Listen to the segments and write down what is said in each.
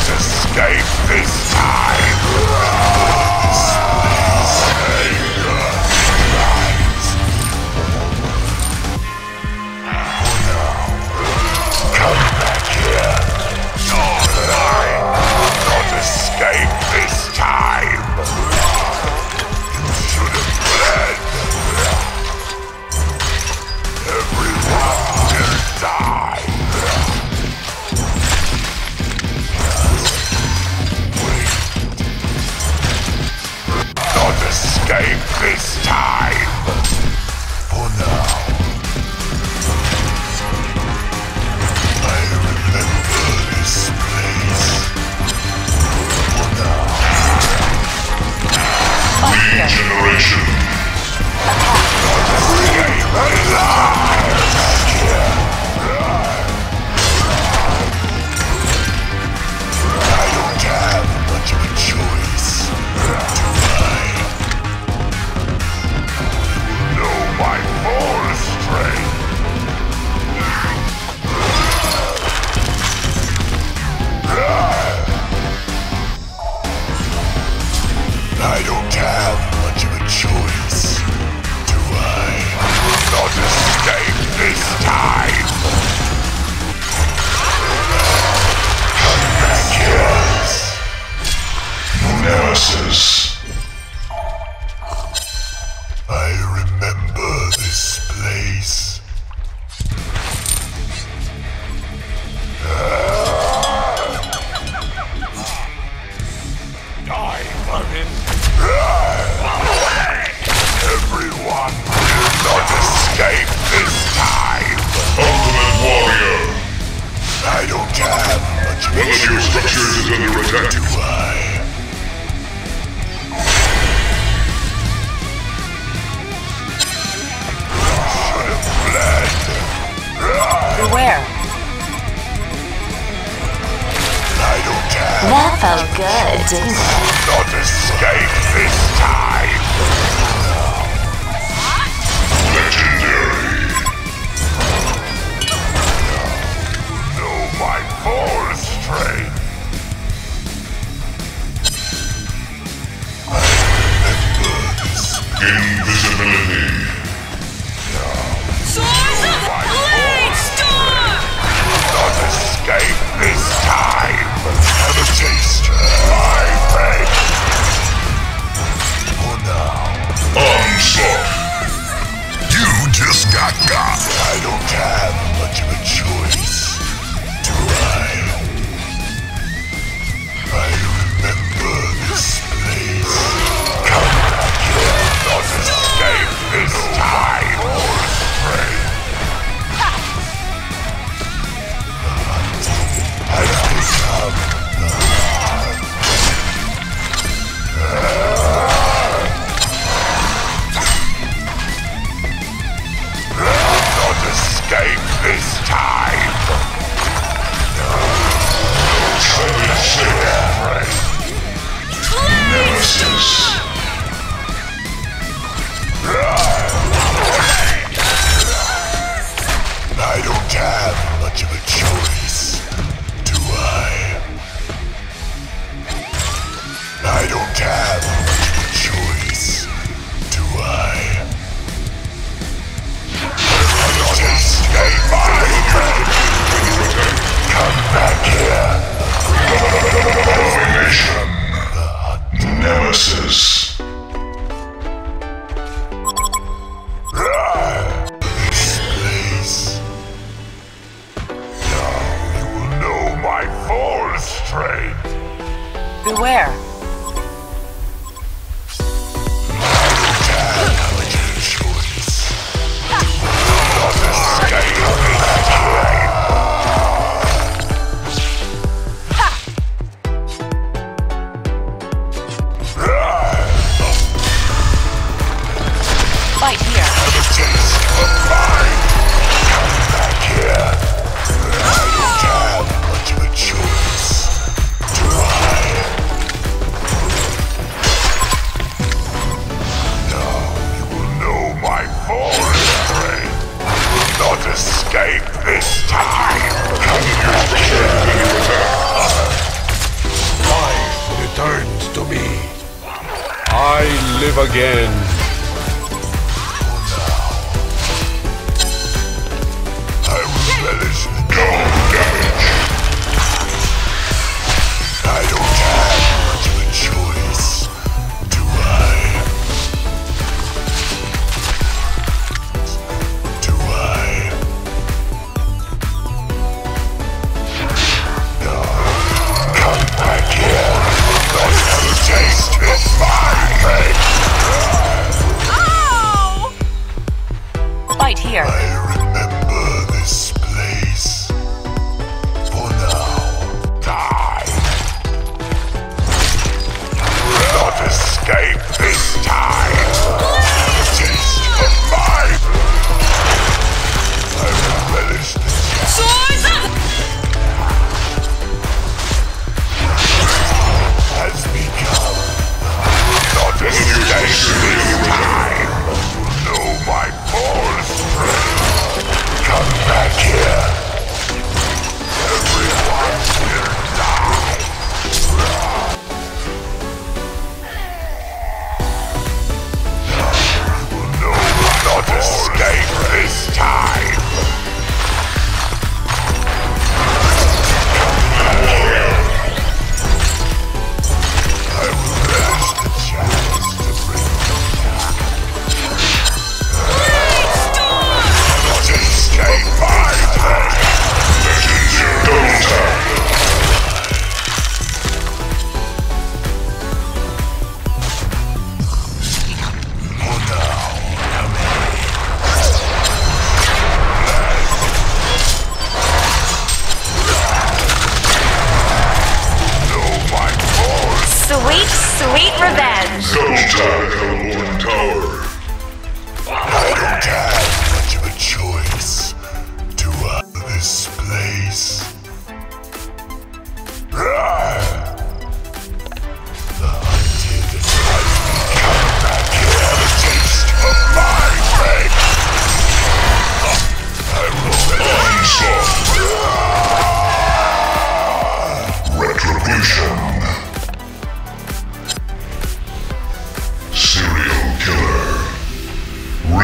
cannot escape this time. Come back here. You're mine. not cannot escape. One of your structures is under attack. Beware. I don't care. That felt good, didn't it? Not escape this time. again.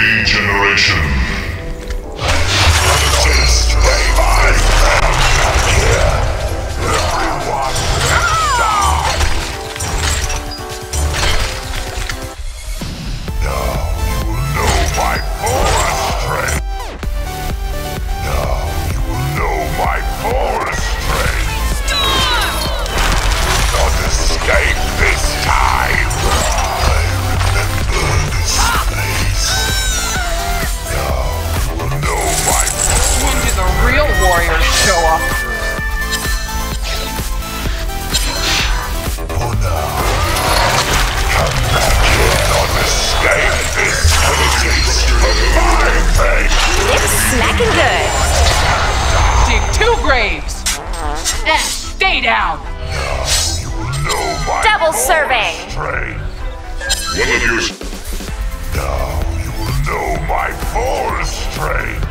Regeneration. down. Now Double survey. One of your. Now you will know my full strength.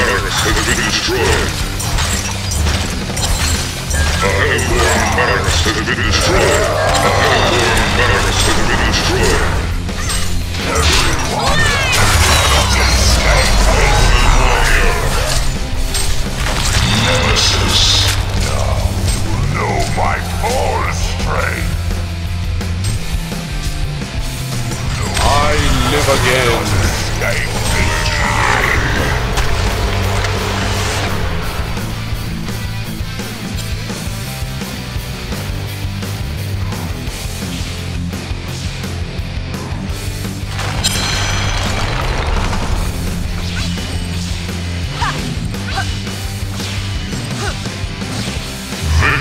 turrets have been destroyed. Hellbourne barracks have been destroyed. Hellbourne barracks have been destroyed. Everyone. Nemesis, now you will know my full strength.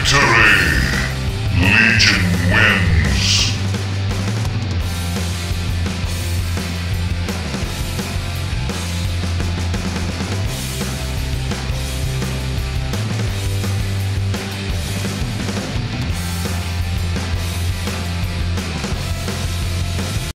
Victory! Legion wins.